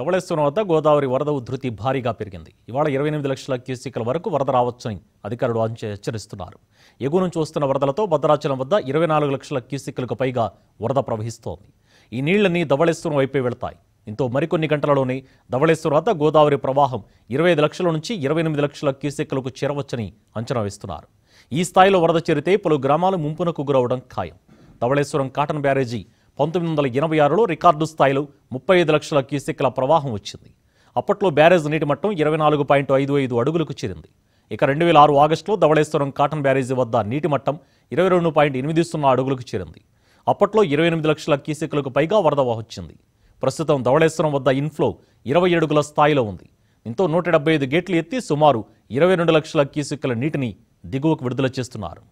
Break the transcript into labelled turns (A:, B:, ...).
A: ధవళేశ్వరం వద్ద గోదావరి వరద ఉధృతి భారీగా పెరిగింది. ఇవాళ ఇరవై ఎనిమిది లక్షల క్యూసెక్ల వరకు వరద రావచ్చని అధికారులు హెచ్చరిస్తున్నారు. ఎగువ నుంచి వస్తున్న వరదలతో భద్రాచలం వద్ద ఇరవై నాలుగు లక్షల క్యూసెక్లకు పైగా వరద ప్రవహిస్తోంది. ఈ నీళ్ళన్నీ ధవళేశ్వరం వైపే వెళతాయి. దీంతో మరికొన్ని గంటలలోనే ధవళేశ్వరం వద్ద గోదావరి ప్రవాహం ఇరవై ఐదు లక్షల నుంచి ఇరవై ఎనిమిది లక్షల క్యూసెక్లకు చేరవచ్చని అంచనా వేస్తున్నారు. ఈ స్థాయిలో వరద చేరితే పలు గ్రామాలు ముంపునకు గురవడం ఖాయం. ధవళేశ్వరం కాటన్ బ్యారేజీ పంతొమ్మిది వందల ఎనభై ఆరులో రికార్డు స్థాయిలో ముప్పై ఐదు లక్షల క్యూసెక్ల ప్రవాహం వచ్చింది. అప్పట్లో బ్యారేజ్ నీటి మట్టం ఇరవై నాలుగు పాయింట్ ఐదు ఐదు అడుగులకు చేరింది. ఇక రెండు వేల ఆరు ఆగస్టులో ధవళేశ్వరం కాటన్ బ్యారేజీ వద్ద నీటి మట్టం ఇరవై రెండు పాయింట్ ఎనిమిది సున్నా అడుగులకు చేరింది. అప్పట్లో ఇరవై ఎనిమిది లక్షల క్యూసెక్లకు పైగా వరద వచ్చింది. ప్రస్తుతం ధవళేశ్వరం వద్ద ఇన్ఫ్లో ఇరవై అడుగుల స్థాయిలో ఉంది. దీంతో నూట డెబ్బై ఐదు గేట్లు ఎత్తి సుమారు ఇరవై రెండు లక్షల క్యూసెక్ల నీటిని దిగువకు విడుదల చేస్తున్నారు.